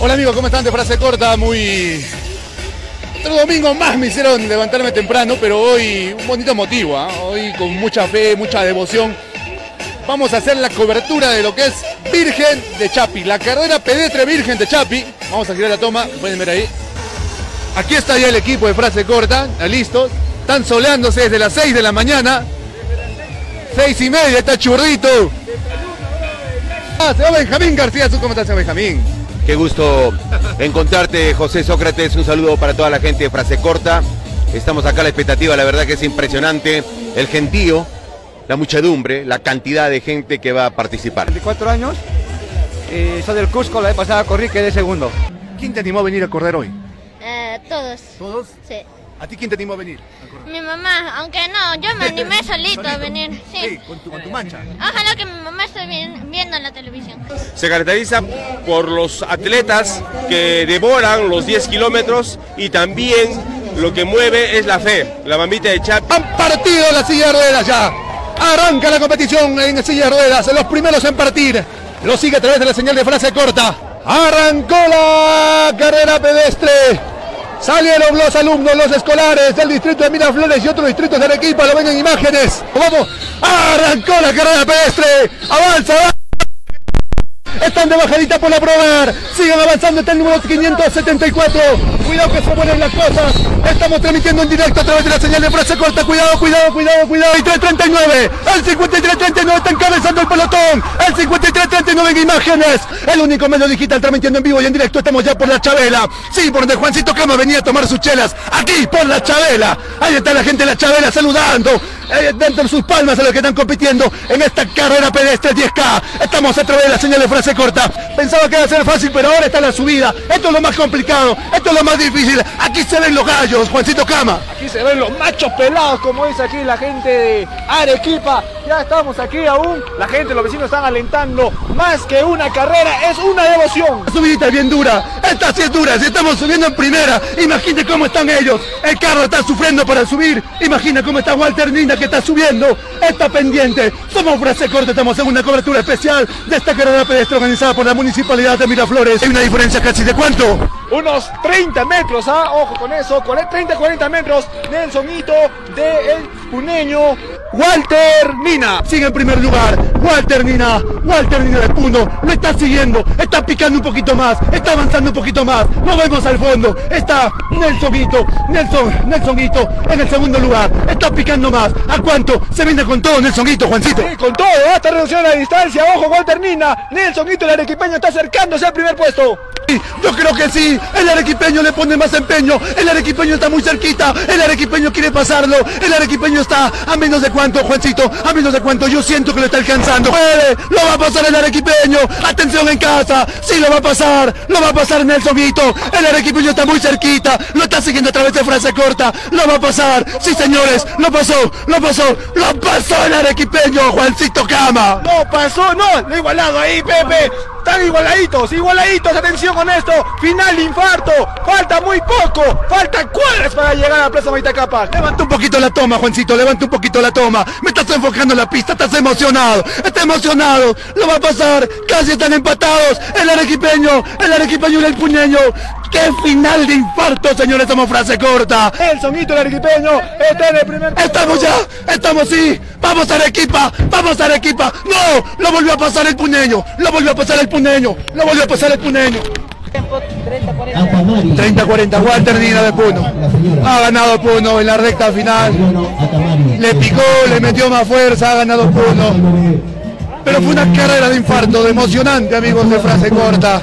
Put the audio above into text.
Hola amigos, ¿cómo están? De frase corta, muy... Otro domingo más me hicieron levantarme temprano, pero hoy un bonito motivo, ¿ah? hoy con mucha fe, mucha devoción. Vamos a hacer la cobertura de lo que es Virgen de Chapi, la carrera pedestre Virgen de Chapi. Vamos a girar la toma, pueden ver ahí. Aquí está ya el equipo de frase corta, listos. Están soleándose desde las 6 de la mañana. 6 y media, está churrito. Ah, se va Benjamín García, ¿cómo estás, Benjamín? Qué gusto encontrarte, José Sócrates. Un saludo para toda la gente de Frase Corta. Estamos acá a la expectativa, la verdad que es impresionante el gentío, la muchedumbre, la cantidad de gente que va a participar. 24 años, y soy del Cusco, la vez pasada corrí, quedé segundo. ¿Quién te animó a venir a correr hoy? Eh, todos. ¿Todos? Sí. ¿A ti quién te animó a venir? Mi mamá, aunque no, yo me animé solito a venir. Sí, Sí. con tu, con tu mancha. Ojalá que mi mamá esté bien- viendo en la televisión. se caracteriza por los atletas que devoran los 10 kilómetros y también lo que mueve es la fe, la mamita de Chap. Han partido la silla de ruedas ya. Arranca la competición en silla de ruedas. Los primeros en partir. Lo sigue a través de la señal de frase corta. Arrancó la carrera pedestre. Salieron los alumnos, los escolares del distrito de Miraflores y otros distritos de Arequipa. Lo ven en imágenes. Vamos. Arrancó la carrera pedestre. Avanza. avanza. Están de bajadita por aprobar. Siguen avanzando. Está el número 574. Cuidado que se mueren las cosas. Estamos transmitiendo en directo a través de la señal de frase corta. Cuidado, cuidado, cuidado, cuidado. Y 339. El 5339 está encabezando el pelotón. El 5339 en imágenes. El único medio digital transmitiendo en vivo y en directo. Estamos ya por la Chabela. Sí, por donde Juancito Cama venía a tomar sus chelas. Aquí por la Chabela. Ahí está la gente de la Chabela saludando. Dentro de sus palmas a los que están compitiendo en esta carrera pedestre 10K. Estamos a través de la señal de frase corta. Pensaba que iba a ser fácil, pero ahora está la subida. Esto es lo más complicado, esto es lo más difícil. Aquí se ven los gallos, Juancito Cama. Aquí se ven los machos pelados, como dice aquí la gente de Arequipa. Ya estamos aquí aún, la gente, los vecinos están alentando. Más que una carrera, es una devoción. La subidita es bien dura, esta sí estamos subiendo en primera, imagine cómo están ellos. El carro está sufriendo para subir, imagina cómo está Walter Nina que está subiendo, está pendiente. Somos Frase Corta, estamos en una cobertura especial de esta carrera pedestre organizada por la Municipalidad de Miraflores. Hay una diferencia casi de cuánto? Unos 30 metros, ¿ah? ojo con eso, 30-40 metros. Nelson Hito de El Puneño, Walter Mina. Sigue en primer lugar, Walter Nina, Walter Nina de Puno, lo está siguiendo, está picando un poquito más, está avanzando un poquito más, lo vemos al fondo, está Nelson Guito, Nelson, Nelson Guito en el segundo lugar, está picando más, ¿a cuánto? Se viene con todo Nelson Guito, Juancito. Sí, con todo, ¿ah? está reduciendo la distancia, ojo Walter Mina. Nelson Hito, el arequipeño, está acercándose al primer puesto. Yo creo que sí, el arequipeño le pone más empeño, el arequipeño está muy cerquita, el arequipeño quiere pasarlo, el arequipeño está a menos de cuánto, Juancito, a menos de cuánto, yo siento que lo está alcanzando. Puede, lo va a pasar el arequipeño, atención en casa, sí lo va a pasar, lo va a pasar Nelson Guito, el arequipeño está muy cerquita, lo está siguiendo a través de frase corta, lo va a pasar, sí señores, lo pasó, lo pasó, lo pasó el arequipeño, Juancito Cama. No pasó, no, lo igualado ahí, Pepe. Igualaditos, igualaditos, atención con esto. Final infarto, falta muy poco, faltan cuadras para llegar a la Plaza Maitacapa. Levanta un poquito la toma, Juancito, levanta un poquito la toma. Me estás enfocando en la pista, estás emocionado, estás emocionado. Lo va a pasar, casi están empatados. El arequipeño, el arequipeño y el puñeño. ¡Qué final de infarto, señores! Somos frase corta. El sonito del arequipeño está en el primer Estamos ya, estamos sí. Vamos a Arequipa, vamos a Arequipa. No, lo volvió a pasar el puneño, lo volvió a pasar el puneño, lo volvió a pasar el puneño. 30-40, Walter Nina de Puno. Ha ganado Puno en la recta final. Le picó, le metió más fuerza, ha ganado Puno. Pero fue una carrera de infarto, de emocionante, amigos de frase corta.